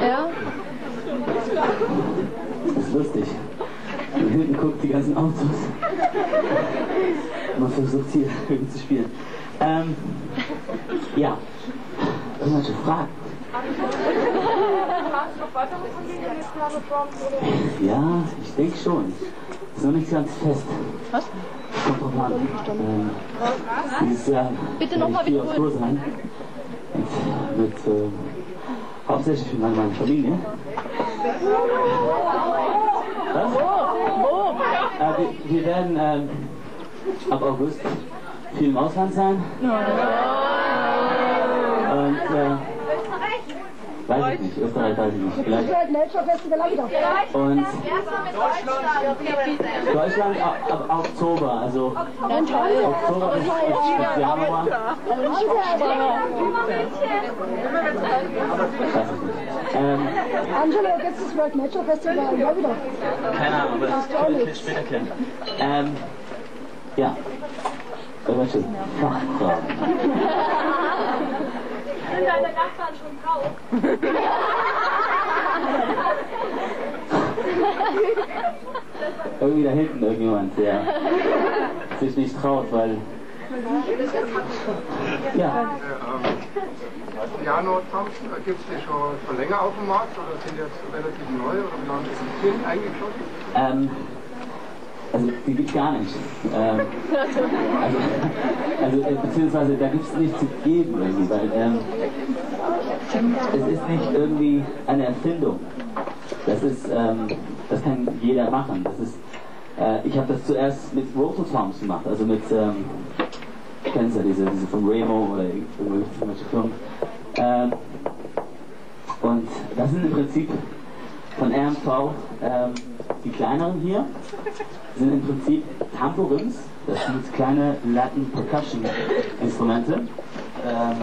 Ja? Das ist lustig. Und hinten guckt die ganzen Autos. Man versucht hier irgendwie zu spielen. Ähm, ja. Irgendwelche Fragen? Ja, ich denke schon. Ist noch nicht ganz fest. Was? Kommt drauf an. Ähm, dieses Jahr Bitte werde noch mal ich viel auf wiederholen. Mit, ähm, hauptsächlich mit meiner Familie. Was? Äh, wir, wir werden ähm, ab August viel im Ausland sein. Und äh, weiß ich nicht, Österreich weiß ich nicht. Vielleicht. World Nature Festival auch wieder. Und Deutschland ab, Oktober, also Oktober bis, bis Januar. Ich. Ähm, Angelo, jetzt das World Nature Festival auch wieder. keine Ahnung, aber das können wir später klären. Ähm, ja. Irgendwelche Fachfragen. Sind deine Nachbarn schon drauf? Irgendwie da hinten irgendjemand, der sich nicht traut, weil. Ja, Piano Thompson, gibt es die schon, schon länger auf dem Markt oder sind die jetzt relativ neu oder wie lange ist das Kind eingeschlossen? ähm, also die gibt's gar nicht. Ähm, also, also äh, beziehungsweise da gibt's nichts zu geben irgendwie, weil ähm, es ist nicht irgendwie eine Erfindung. Das ist, ähm, das kann jeder machen. Das ist, äh, ich habe das zuerst mit Rototoms gemacht, also mit, ähm, kennst du diese, diese von Remo oder irgendwelche Firmen. Ähm, und das sind im Prinzip von RMV ähm, die kleineren hier sind im Prinzip Tambourins. Das sind kleine Latin Percussion Instrumente, ähm,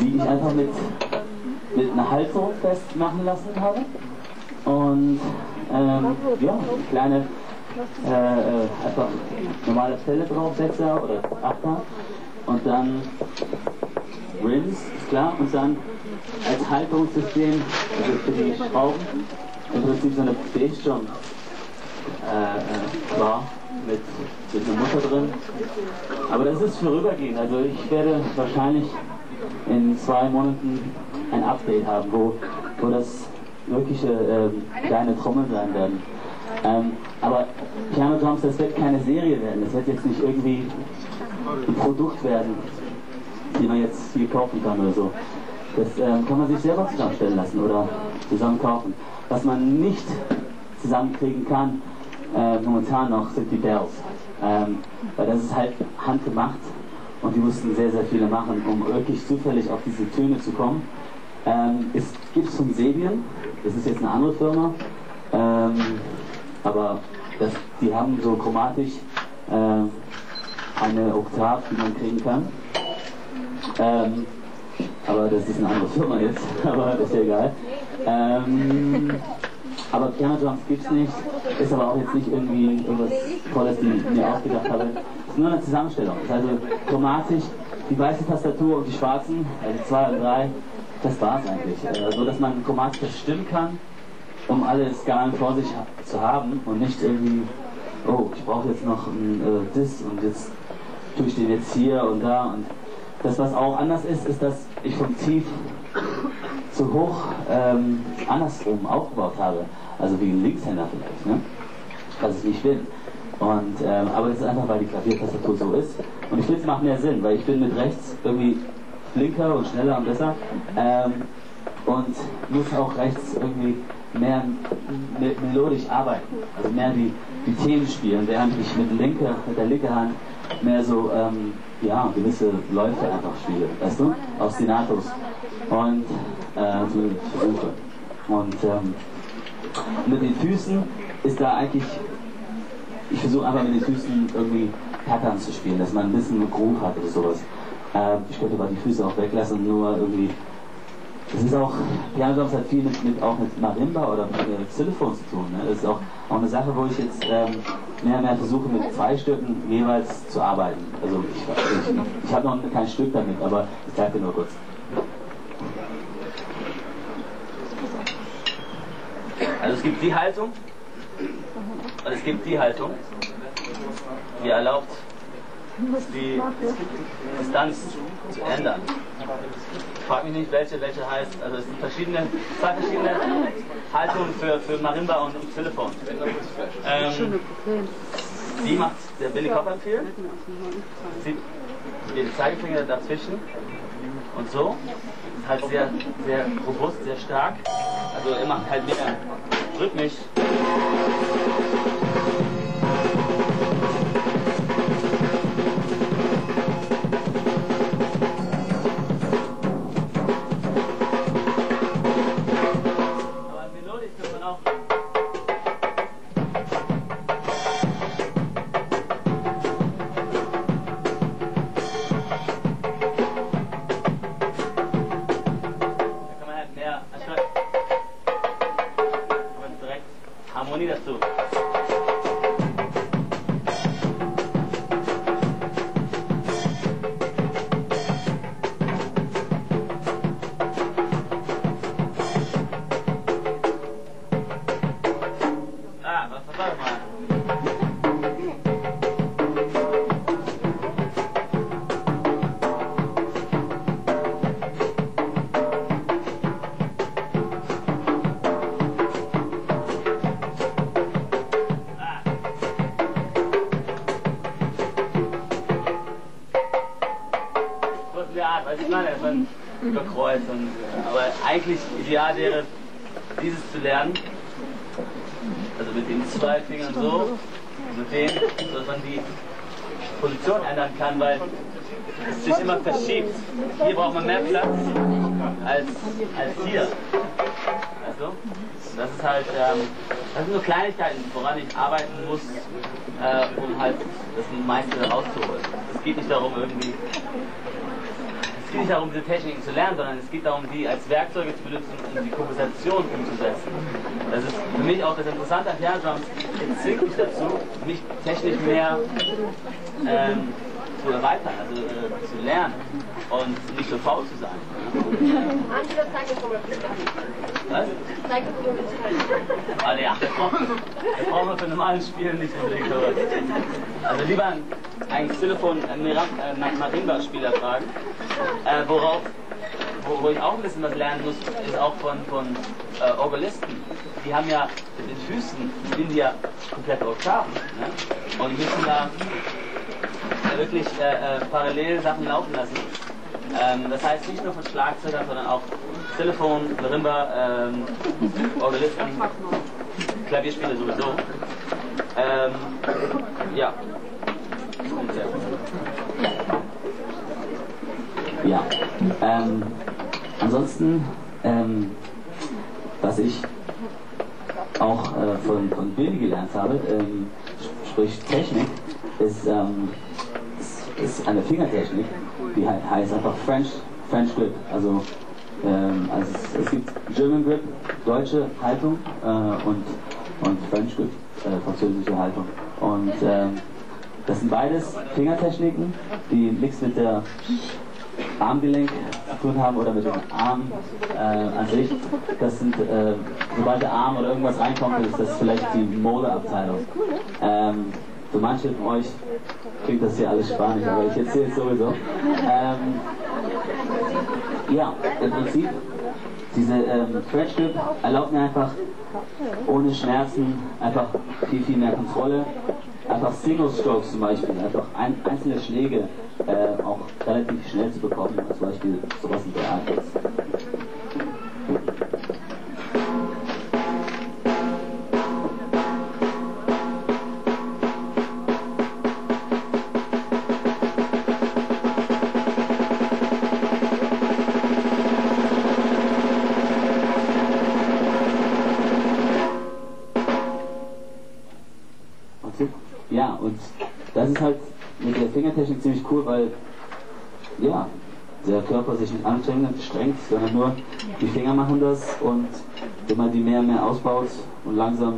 die ich einfach mit, mit einer Halterung festmachen lassen habe. Und ähm, ja, kleine äh, äh, einfach normale Fälle draufsetze oder Achter und dann Rims, klar, und dann als Halterungssystem, also für die Schrauben, im Prinzip so eine Bassdrum äh, äh, war mit, mit einer Mutter drin. Aber das ist vorübergehend. Also ich werde wahrscheinlich in zwei Monaten ein Update haben, wo, wo das wirkliche ähm, kleine Trommeln sein werden. Ähm, aber Piano Drums, das wird keine Serie werden. Das wird jetzt nicht irgendwie ein Produkt werden, die man jetzt hier kaufen kann oder so. Das ähm, kann man sich selber zusammenstellen lassen oder zusammen kaufen. Was man nicht zusammenkriegen kann, äh, momentan noch, sind die Bells. Ähm, weil das ist halt handgemacht und die mussten sehr, sehr viele machen, um wirklich zufällig auf diese Töne zu kommen. Ähm, es gibt von Sebien, das ist jetzt eine andere Firma, ähm, aber das, die haben so chromatisch äh, eine Oktav, die man kriegen kann. Ähm, aber das ist eine andere Firma jetzt, aber ist ja egal. Ähm, aber Piano Drums gibt's nicht, ist aber auch jetzt nicht irgendwie irgendwas Tolles, die ich mir ausgedacht habe. Es ist nur eine Zusammenstellung. Es ist also chromatisch, die weiße Tastatur und die schwarzen, also zwei und drei, das war's eigentlich. Äh, so dass man chromatisch bestimmen kann, um alle Skalen vor sich ha zu haben und nicht irgendwie, oh, ich brauche jetzt noch ein äh, Dis und jetzt tue ich den jetzt hier und da und das, was auch anders ist, ist, dass ich vom Tief zu hoch ähm, andersrum aufgebaut habe. Also wie ein Linkshänder vielleicht, ne? Was ich nicht bin. Und, ähm, aber das ist einfach, weil die Klaviertastatur so ist. Und ich finde, es macht mehr Sinn, weil ich bin mit rechts irgendwie flinker und schneller und besser. Ähm, und muss auch rechts irgendwie mehr me melodisch arbeiten. Also mehr die, die Themen spielen, während ich mit, linker, mit der linken Hand mehr so ähm, ja, gewisse Läufe einfach spiele, weißt du? Ostinatos. Und äh, so Versuche. Und ähm, mit den Füßen ist da eigentlich, ich versuche einfach mit den Füßen irgendwie Pattern zu spielen, dass man ein bisschen Groove hat oder sowas. Äh, ich könnte aber die Füße auch weglassen, nur irgendwie es ist auch, Piano-Drums hat halt viel mit, mit, auch mit Marimba oder äh, mit Xylophon zu tun. Ne? Das ist auch, auch eine Sache, wo ich jetzt ähm, mehr und mehr versuche, mit zwei Stücken jeweils zu arbeiten. Also ich, ich, ich habe noch kein Stück damit, aber ich zeige dir nur kurz. Also es gibt die Haltung und es gibt die Haltung, die erlaubt die Distanz zu ändern. Ich frage mich nicht, welche, welche heißt, also es sind verschiedene, zwei verschiedene Haltungen für, für Marimba und Xylophon. Ähm, die macht der Billy Copperfield, zieht den Zeigefinger dazwischen und so. Ist halt sehr, sehr robust, sehr stark. Also er macht halt mehr rhythmisch. So in der Art, weiß ich meine, man überkreuzt. Und, aber eigentlich ideal wäre, dieses zu lernen. Also mit den zwei Fingern so, mit denen, dass man die Position ändern kann, weil es sich immer verschiebt. Hier braucht man mehr Platz als, als hier. Weißt du? Das ist halt, ähm, das sind so Kleinigkeiten, woran ich arbeiten muss, äh, um halt das meiste rauszuholen. Es geht nicht darum, irgendwie geht nicht darum, diese Techniken zu lernen, sondern es geht darum, die als Werkzeuge zu benutzen, um die Komposition umzusetzen. Das ist für mich auch das Interessante an Piano-Drums. Es zwingt mich dazu, mich technisch mehr ähm, zu erweitern, also äh, zu lernen und nicht so faul zu sein. Angela, zeig schon mal bitte. Was? Zeig schon mal Ah, ja, das braucht man für normalen Spielen nicht unbedingt. Also lieber einen, einen Xylophon, einen äh, Marimba-Spieler fragen, äh, worauf, wo, wo ich auch ein bisschen was lernen muss, ist auch von, von äh, Orgelisten. Die haben ja mit den Füßen, die ja komplett Oktaven. Ne? Und müssen da wirklich äh, äh, parallel Sachen laufen lassen. Ähm, das heißt nicht nur von Schlagzeugern, sondern auch Telefon, Marimba, ähm, Organisten, Klavierspieler sowieso. Ähm, ja. Ja. Ähm, ansonsten, ähm, was ich auch äh, von, von Billy gelernt habe, ähm, sp- sprich Technik, ist, ähm, ist, eine Fingertechnik, die he heißt einfach French, French Grip. Also, ähm, also es, es gibt German Grip, deutsche Haltung äh, und, und French Grip, äh, französische Haltung. Und ähm, das sind beides Fingertechniken, die nichts mit der Armgelenk zu tun haben oder mit dem Arm äh, an sich. Das sind, äh, sobald der Arm oder irgendwas reinkommt, ist das vielleicht die Modeabteilung. Ähm, für manche von euch klingt das hier alles Spanisch, aber ich erzähle es sowieso. Ähm, ja, im Prinzip, diese ähm, Grip erlaubt mir einfach ohne Schmerzen einfach viel, viel mehr Kontrolle. Einfach Single Strokes zum Beispiel, einfach ein, einzelne Schläge äh, auch relativ schnell zu bekommen, zum Beispiel sowas in der Art jetzt. Anstrengend strengt, sondern nur die Finger machen das und wenn man die mehr und mehr ausbaut und langsam,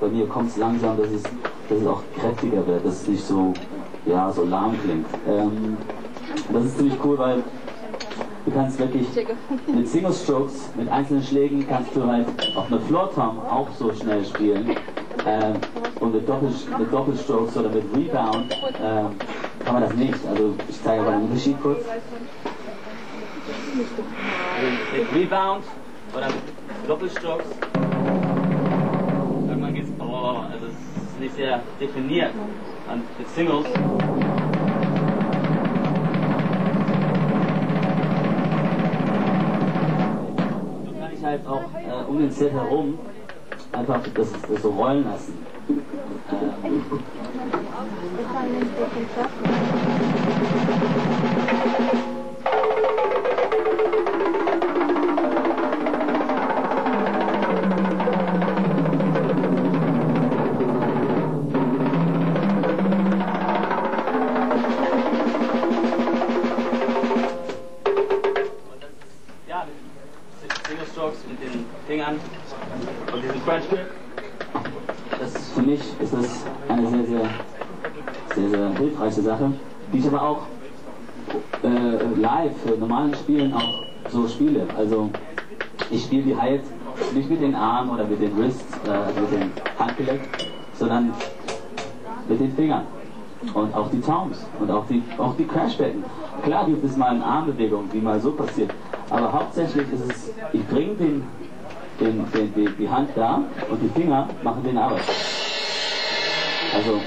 bei mir kommt es langsam, dass es, dass es auch kräftiger wird, dass es nicht so, ja, so lahm klingt. Ähm, das ist ziemlich cool, weil du kannst wirklich mit Single Strokes, mit einzelnen Schlägen kannst du halt auf eine Floor Tom auch so schnell spielen. Ähm, und mit, Doppel, mit Doppelstrokes oder mit Rebound ähm, kann man das nicht. Also ich zeige mal den Unterschied kurz. Mit Rebound oder mit Doppelstrokes. Irgendwann geht's, oh, also es ist nicht sehr definiert. Und mit Singles so kann ich halt auch äh, um den Set herum einfach das, das so rollen lassen. Ähm, spiele. Also ich spiele die halt nicht mit den Armen oder mit den Wrists, äh, also mit dem Handgelenk, sondern mit den Fingern. Und auch die Toms und auch die, auch die Crashbecken. Klar gibt es mal eine Armbewegung, die mal so passiert. Aber hauptsächlich ist es, ich bringe den, den, den, die, die Hand da und die Finger machen den Arbeit. Also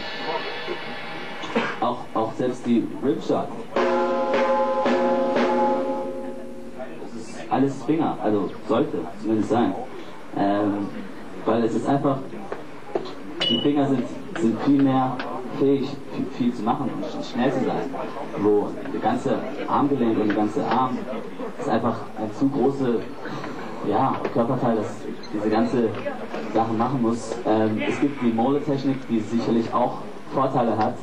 auch, auch selbst die Rimshot. Alles Finger, also sollte zumindest sein. Ähm, weil es ist einfach, die Finger sind, sind viel mehr fähig, viel, viel zu machen und sch- schnell zu sein. Wo der ganze Armgelenk und der ganze Arm ist einfach ein zu große ja, Körperteil, das diese ganze Sache machen muss. Ähm, es gibt die Mole-Technik, die sicherlich auch Vorteile hat.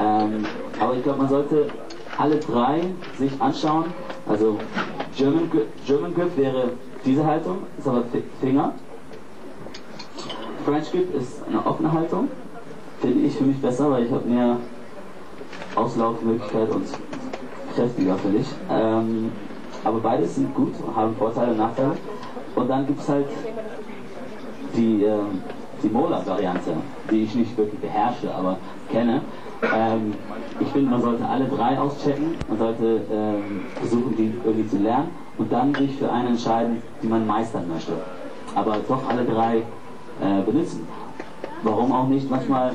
Ähm, aber ich glaube, man sollte alle drei sich anschauen. Also German Grip, German Grip wäre diese Haltung, ist aber Fi- Finger. French Grip ist eine offene Haltung, finde ich für mich besser, weil ich habe mehr Auslaufmöglichkeit und kräftiger finde ich. Ähm, aber beides sind gut, haben Vorteile und Nachteile. Und dann gibt es halt die, ähm, die Mola-Variante, die ich nicht wirklich beherrsche, aber kenne. Ähm, ich finde, man sollte alle drei auschecken, man sollte ähm, versuchen, die irgendwie zu lernen und dann sich für eine entscheiden, die man meistern möchte. Aber doch alle drei äh, benutzen. Warum auch nicht manchmal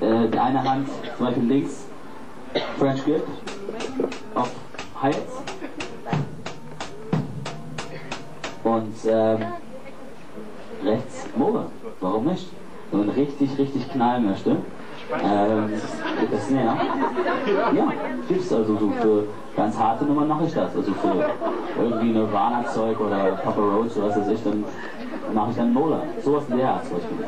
äh, die eine Hand, zum Beispiel links, French Grip auf Hi-Hats und ähm, rechts Mobe. Warum nicht? Wenn man richtig, richtig knallen möchte, ähm, geht das näher. Ja, gibt's also so für ganz harte Nummern mache ich das. Also für irgendwie Nirvana-Zeug oder Papa Roach oder was weiß ich, dann mache ich dann Mola. Sowas in der Art zum Beispiel.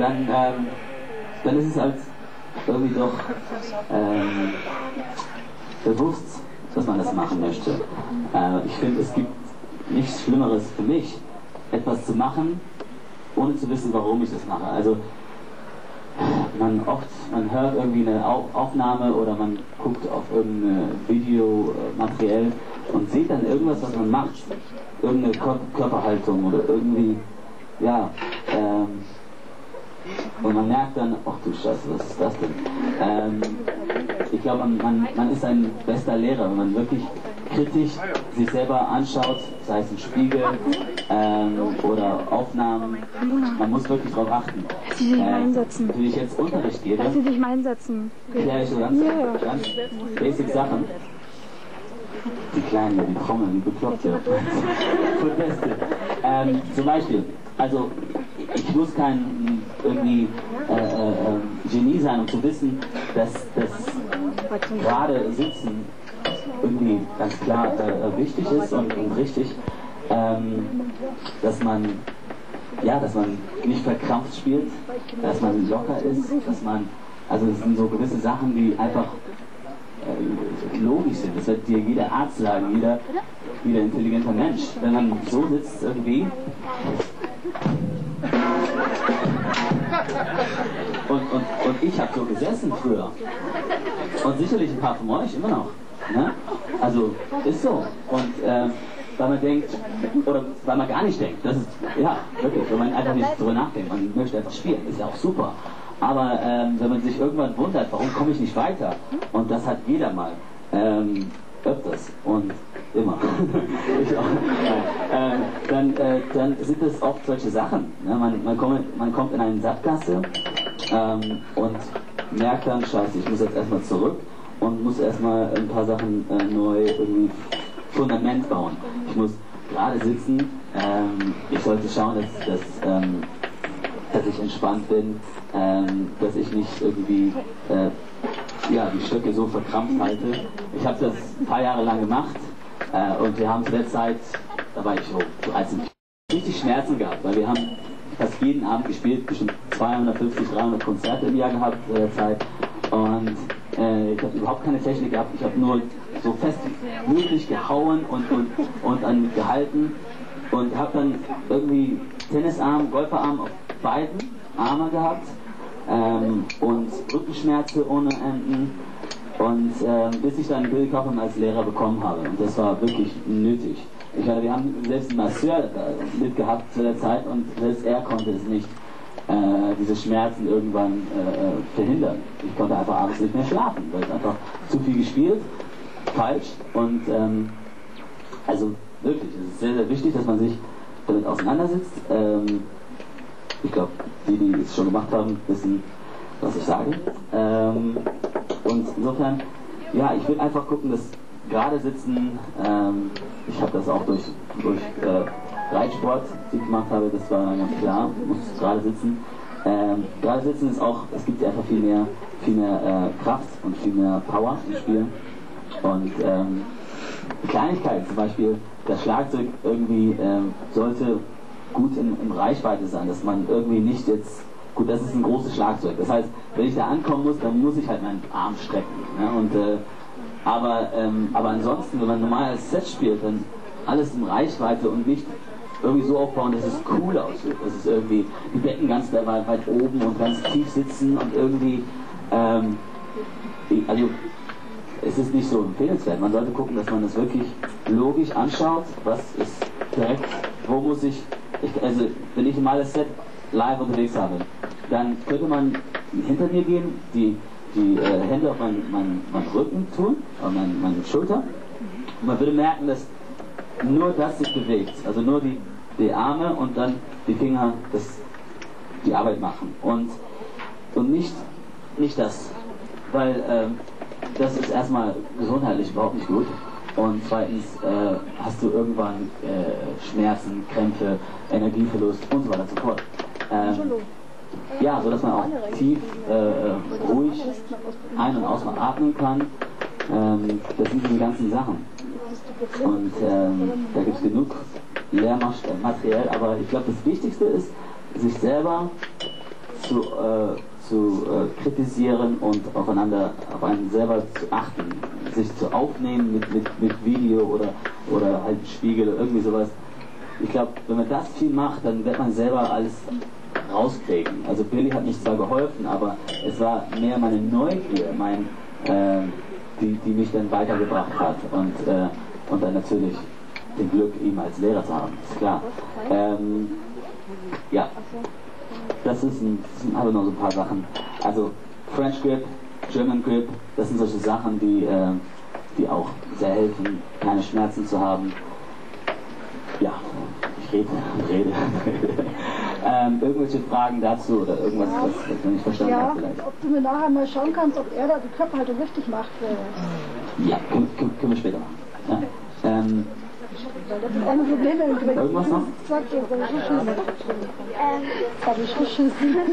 Dann, ähm, dann ist es halt irgendwie doch ähm, bewusst, dass man das machen möchte. Äh, ich finde, es gibt nichts Schlimmeres für mich, etwas zu machen, ohne zu wissen, warum ich das mache. Also man oft, man hört irgendwie eine Au- Aufnahme oder man guckt auf irgendein Videomaterial und sieht dann irgendwas, was man macht. Irgendeine Kör Körperhaltung oder irgendwie, ja, ähm, und man merkt dann, ach du Scheiße, was ist das denn? Ähm, ich glaube, man, man, man ist ein bester Lehrer, wenn man wirklich kritisch sich selber anschaut, sei es im Spiegel ähm, oder Aufnahmen. Man muss wirklich darauf achten. Sie sich mal Ähm, einsetzen. Wenn ich jetzt Unterricht gebe, Lass sie sich mal einsetzen. kläre ich so ganz, Ja. ganz basic Sachen. Die Kleinen, die Trommel, die Bekloppte. Voll Beste. Ähm, zum Beispiel, also ich muss kein irgendwie äh, äh, äh, Genie sein, um zu wissen, dass das gerade Sitzen irgendwie ganz klar äh, wichtig ist und, und richtig, ähm, dass man ja, dass man nicht verkrampft spielt, dass man locker ist, dass man, also es sind so gewisse Sachen, die einfach äh, logisch sind. Das wird dir jeder Arzt sagen, jeder, jeder intelligenter Mensch. Wenn man so sitzt irgendwie ich habe so gesessen früher. Und sicherlich ein paar von euch immer noch. Ne? Also ist so. Und ähm, weil man denkt, oder weil man gar nicht denkt, das ist, ja, wirklich, wenn man einfach nicht drüber nachdenkt, man möchte einfach spielen, ist ja auch super. Aber ähm, wenn man sich irgendwann wundert, warum komme ich nicht weiter, und das hat jeder mal, ähm, öfters und immer, ich auch, ähm, dann, äh, dann sind es oft solche Sachen. Ne? Man, man, kommt, man kommt in eine Sackgasse ähm, und merkt dann, scheiße, ich muss jetzt erstmal zurück und muss erstmal ein paar Sachen äh, neu irgendwie Fundament bauen. Ich muss gerade sitzen, ähm, ich sollte schauen, dass, dass, ähm, dass ich entspannt bin, ähm, dass ich nicht irgendwie äh, ja, die Stücke so verkrampft halte. Ich habe das ein paar Jahre lang gemacht äh, und wir haben zu der Zeit, da war ich so, so als richtig Schmerzen gehabt, weil wir haben fast jeden Abend gespielt, bestimmt 250, 300 Konzerte im Jahr gehabt zu der Zeit. Und äh, ich habe überhaupt keine Technik gehabt, ich habe nur so fest wie möglich gehauen und, und, und dann gehalten und habe dann irgendwie Tennisarm, Golferarm auf beiden Arme gehabt ähm, und Rückenschmerzen ohne Enden. Und äh, bis ich dann Bill Kaufmann als Lehrer bekommen habe. Und das war wirklich nötig. Ich meine, wir haben selbst einen Masseur mitgehabt zu der Zeit und selbst er konnte es nicht. äh, diese Schmerzen irgendwann äh, verhindern. Ich konnte einfach abends nicht mehr schlafen, weil es einfach zu viel gespielt, falsch und ähm, also wirklich, es ist sehr, sehr wichtig, dass man sich damit auseinandersetzt. Ähm, ich glaube, die, die es schon gemacht haben, wissen, was ich sage. Ähm, und insofern, ja, ich will einfach gucken, dass gerade sitzen, ähm, ich habe das auch durch, durch äh, Reitsport, die ich gemacht habe, das war ganz klar, muss gerade sitzen. Ähm, gerade sitzen ist auch, es gibt einfach viel mehr, viel mehr äh, Kraft und viel mehr Power im Spiel. Und ähm, Kleinigkeiten, zum Beispiel das Schlagzeug irgendwie ähm, sollte gut in, in Reichweite sein, dass man irgendwie nicht jetzt Gut, das ist ein großes Schlagzeug. Das heißt, wenn ich da ankommen muss, dann muss ich halt meinen Arm strecken. Ne? Und, äh, aber, ähm, aber ansonsten, wenn man normal als Set spielt, dann alles in Reichweite und nicht irgendwie so aufbauen, dass es cool aussieht. Dass es irgendwie die Becken ganz weit, weit oben und ganz tief sitzen und irgendwie, ähm, also es ist nicht so empfehlenswert. Man sollte gucken, dass man das wirklich logisch anschaut. Was ist direkt, wo muss ich, ich also wenn ich mal das Set live unterwegs habe, dann könnte man hinter mir gehen, die, die äh, Hände auf meinen, meinen, meinen Rücken tun, auf meinen, meine Schulter. Und man würde merken, dass nur das sich bewegt. Also nur die, die Arme und dann die Finger das, die Arbeit machen. Und, und nicht, nicht das. Weil ähm, das ist erstmal gesundheitlich überhaupt nicht gut. Und zweitens äh, hast du irgendwann äh, Schmerzen, Krämpfe, Energieverlust und so weiter und so fort. Ähm, ja, so dass man auch tief, äh, ruhig ein- und ausatmen kann. Ähm, das sind die ganzen Sachen. Und ähm, da gibt es genug Lehrmaterial, aber ich glaube, das Wichtigste ist, sich selber zu, äh, zu äh, kritisieren und aufeinander, auf einen selber zu achten, sich zu aufnehmen mit, mit, mit Video oder, oder halt Spiegel oder irgendwie sowas. Ich glaube, wenn man das viel macht, dann wird man selber alles rauskriegen. Also Billy hat mir zwar geholfen, aber es war mehr meine Neugier, mein, äh, die, die mich dann weitergebracht hat und, äh, und dann natürlich den Glück, ihn als Lehrer zu haben, ist klar. Ähm, ja, das, ist ein, das sind aber noch so ein paar Sachen. Also French Grip, German Grip, das sind solche Sachen, die, äh, die auch sehr helfen, keine Schmerzen zu haben. Ja, ich rede, rede, rede. Ähm, irgendwelche Fragen dazu oder irgendwas, was, was ich nicht verstanden Ja, habe vielleicht? ob du mir nachher mal schauen kannst, ob er da die Körperhaltung richtig macht. äh, Ja, können, können, können wir später machen. Ja. Ähm, Weil das ist eine Probleme im Gepäck. Irgendwas noch?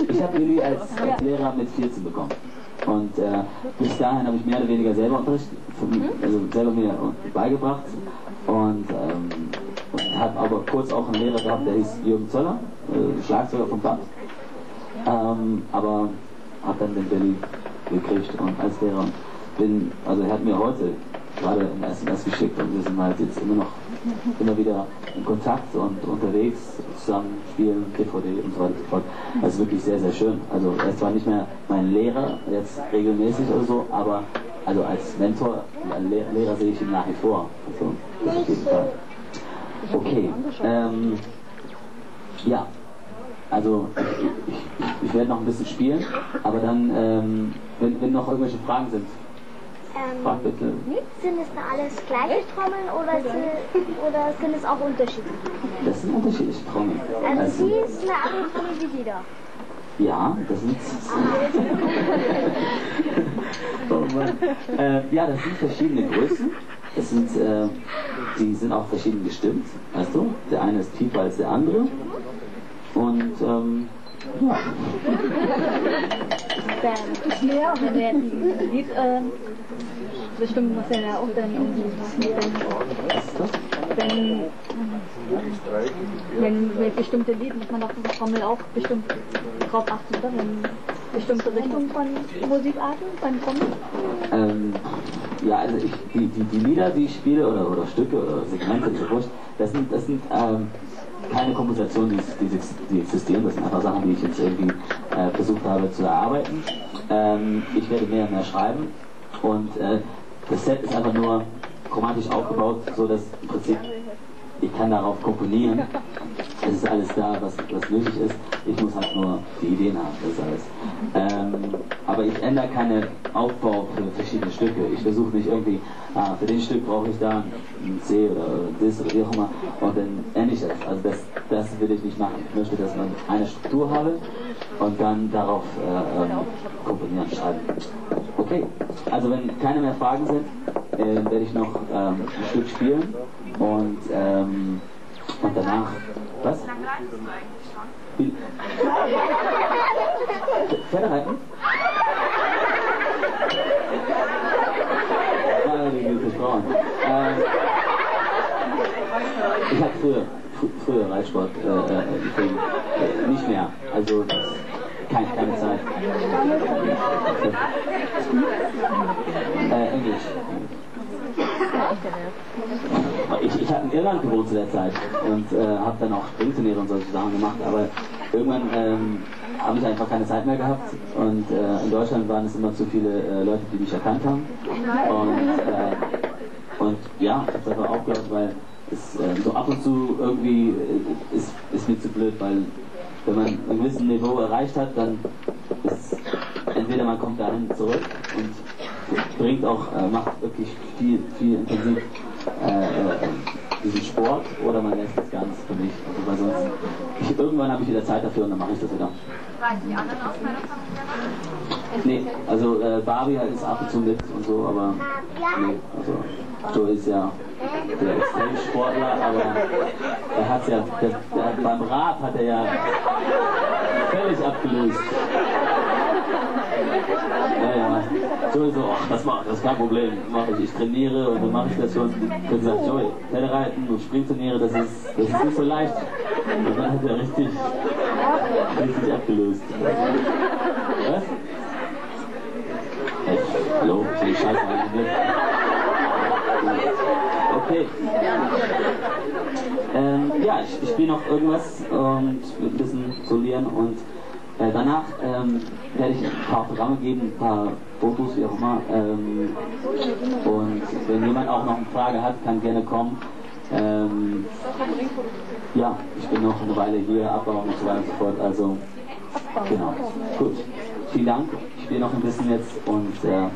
Ich ich habe Lilly als, als Lehrer mit 14 bekommen. Und äh, bis dahin habe ich mehr oder weniger selber Unterricht, also selber mir beigebracht. Und, ähm, und habe aber kurz auch einen Lehrer gehabt, der hieß Jürgen Zöller, äh, Schlagzeuger vom Band. Ähm, aber habe dann den Billy gekriegt und als Lehrer. bin, also er hat mir heute gerade ein SMS geschickt und wir sind halt jetzt immer noch immer wieder in Kontakt und unterwegs, zusammen spielen, DVD und so weiter und so fort. Das ist wirklich sehr, sehr schön. Also er ist zwar nicht mehr mein Lehrer, jetzt regelmäßig oder so, aber also als Mentor, als Lehrer sehe ich ihn nach wie vor. Also, das auf jeden Fall. Okay. Ähm, ja, also ich, ich, werde noch ein bisschen spielen, aber dann, ähm, wenn, wenn noch irgendwelche Fragen sind, Ähm, frag bitte. sind es da alles gleiche Trommeln oder sind, oder sind es auch unterschiedliche? Das sind unterschiedliche Trommeln. Also Also, sie ist eine andere Trommel wie die da. ja, das sind. oh Mann. Äh, ja, das sind verschiedene Größen. Das sind, äh, die sind auch verschieden gestimmt, weißt du? Der eine ist tiefer als der andere. Und ähm, ja, Ja, wenn er die Lied, äh, bestimmt muss er ja auch dann irgendwie, wenn, wenn mit bestimmte Lied muss man doch die Trommel auch bestimmt drauf achten, oder? Wenn bestimmte Richtungen von Musikarten beim Trommeln. Ja, also ich, die, die, die Lieder, die ich spiele, oder, oder Stücke oder Segmente, ja wurscht, das sind, das sind ähm, keine Kompositionen, die, die, die existieren. Das sind einfach Sachen, die ich jetzt irgendwie äh, versucht habe zu erarbeiten. Ähm, ich werde mehr und mehr schreiben und äh, das Set ist einfach nur chromatisch aufgebaut, so dass im Prinzip ich kann darauf komponieren. Es ist alles da, was, was nötig ist. Ich muss halt nur die Ideen haben, das alles. Ähm, aber ich ändere keinen Aufbau für verschiedene Stücke. Ich versuche nicht irgendwie, ah, für den Stück brauche ich da ein C oder das oder wie auch immer und dann ändere ich das. Also das, das will ich nicht machen. Ich möchte, dass man eine Struktur habe und dann darauf äh, ähm, komponieren, schreiben. Okay, also wenn keine mehr Fragen sind, äh, werde ich noch ähm, ein Stück spielen und, ähm, und danach. Was? Wie- Pferdereiten? Meine Güte, Frauen. Ähm, ich habe früher, fr früher Reitsport äh, äh, getrieben. Äh, nicht mehr. Also keine, keine Zeit. Äh, Englisch. Ich, ich habe in Irland gewohnt zu der Zeit und äh, habe dann auch Springturniere und solche Sachen gemacht, aber irgendwann ähm, habe ich einfach keine Zeit mehr gehabt und äh, in Deutschland waren es immer zu viele äh, Leute, die mich erkannt haben. Und, äh, und ja, ich habe einfach aufgehört, weil es äh, so ab und zu irgendwie äh, ist, ist mir zu blöd, weil wenn man ein gewisses Niveau erreicht hat, dann ist entweder man kommt dahin zurück und bringt auch, äh, macht wirklich viel, viel intensiv äh, äh, diesen Sport oder man lässt das ganz für mich. Also weil sonst, ich, irgendwann habe ich wieder Zeit dafür und dann mache ich das wieder. Waren die anderen aus meiner Familie? Nee, also äh, Barbie halt ist ab und zu mit und so, aber nee, also Joe ist ja der Extremsportler, aber er hat ja, der, der, beim Rad hat er ja völlig abgelöst. Ja, ja. So, ach, das, mach, das ist kein Problem, mach ich, ich trainiere und dann mache ich das schon. Ich habe gesagt, Joey, Pferdereiten und Springturniere, das ist, das ist nicht so leicht. Und dann hat er richtig, richtig abgelöst. Was? Hey, hallo, ich bin scheiße eigentlich. Okay. Ähm, ja, ich, ich spiele noch irgendwas und ein bisschen solieren und äh, danach ähm, werde ich ein paar Programme geben, ein paar Fotos, wie auch immer. Ähm, und wenn jemand auch noch eine Frage hat, kann gerne kommen. Ähm, ja, ich bin noch eine Weile hier, abbauen und so weiter und so fort. Also, genau. Gut. Vielen Dank. Ich spiele noch ein bisschen jetzt und äh, ja.